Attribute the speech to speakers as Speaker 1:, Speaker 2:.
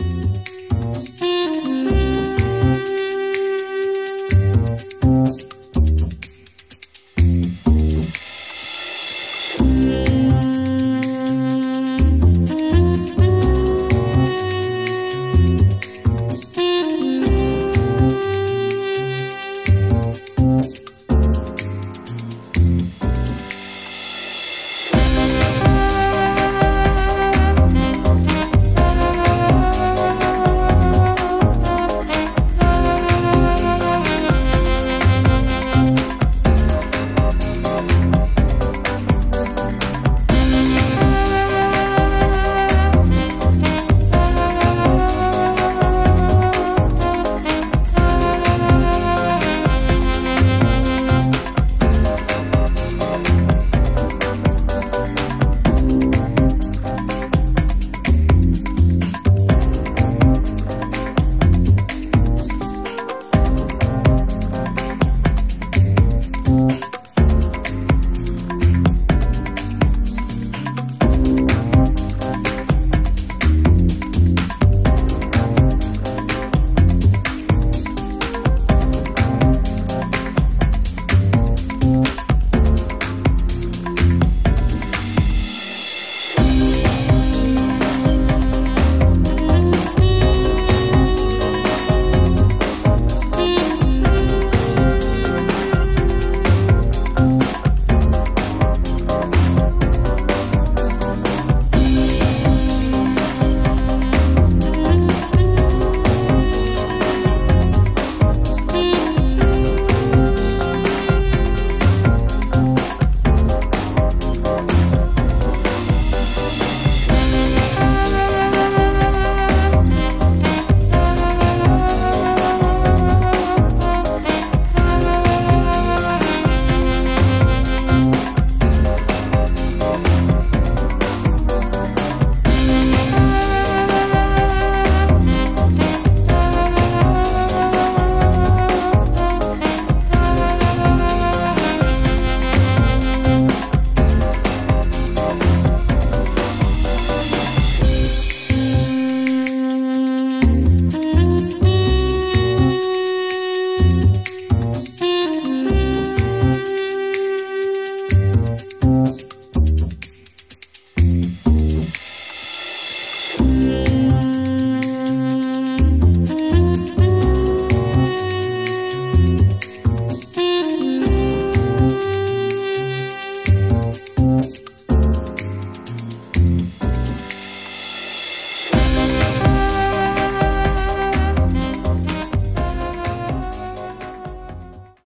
Speaker 1: you.